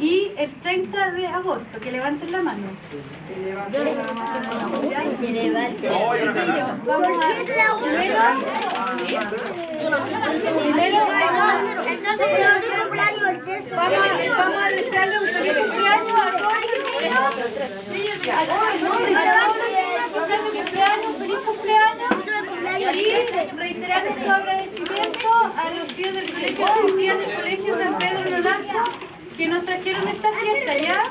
Y el 30 de agosto, que levanten la mano. Chiquillos, vamos a... Primero, primero vamos, a, vamos a desearle un feliz cumpleaños a todos los niños. A todos los niños, a todos los niños, feliz cumpleaños, feliz cumpleaños. Y reiterar nuestro agradecimiento a los nos trajeron esta fiesta, ¿ya?